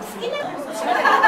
好きな